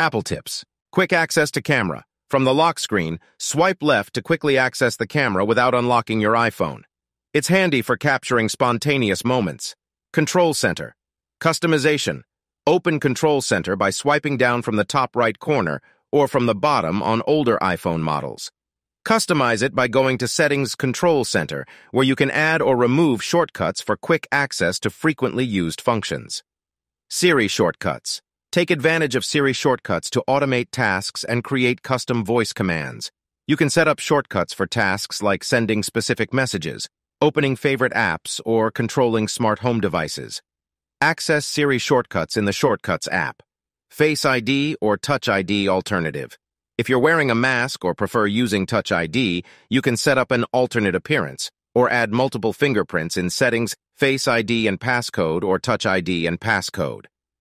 Apple tips. Quick access to camera. From the lock screen, swipe left to quickly access the camera without unlocking your iPhone. It's handy for capturing spontaneous moments. Control Center. Customization. Open Control Center by swiping down from the top right corner or from the bottom on older iPhone models. Customize it by going to Settings Control Center, where you can add or remove shortcuts for quick access to frequently used functions. Siri Shortcuts. Take advantage of Siri shortcuts to automate tasks and create custom voice commands. You can set up shortcuts for tasks like sending specific messages, opening favorite apps, or controlling smart home devices. Access Siri shortcuts in the Shortcuts app. Face ID or Touch ID alternative. If you're wearing a mask or prefer using Touch ID, you can set up an alternate appearance or add multiple fingerprints in Settings, Face ID and Passcode or Touch ID and Passcode.